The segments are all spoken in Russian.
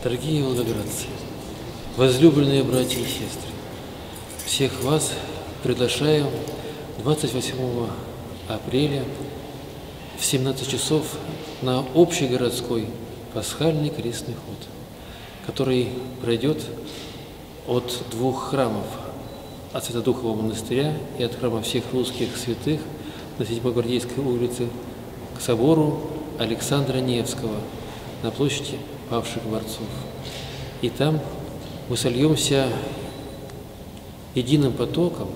Дорогие волгоградцы, возлюбленные братья и сестры, всех вас приглашаем 28 апреля в 17 часов на общегородской пасхальный крестный ход, который пройдет от двух храмов, от Святодухового монастыря и от храма всех русских святых на Седьмогвардейской улице к собору Александра Невского на площади павших борцов. И там мы сольемся единым потоком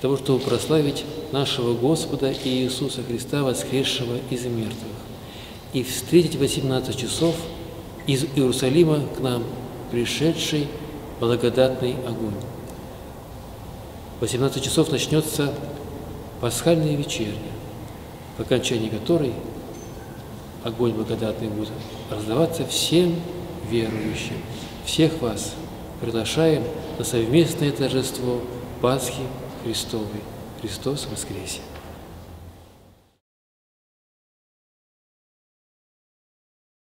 того, чтобы прославить нашего Господа Иисуса Христа, воскресшего из мертвых, и встретить в 18 часов из Иерусалима к нам пришедший благодатный огонь. В 18 часов начнется пасхальная вечерня, по окончании которой огонь благодатный будет раздаваться всем верующим. Всех вас приглашаем на совместное торжество Пасхи Христовой. Христос воскресе!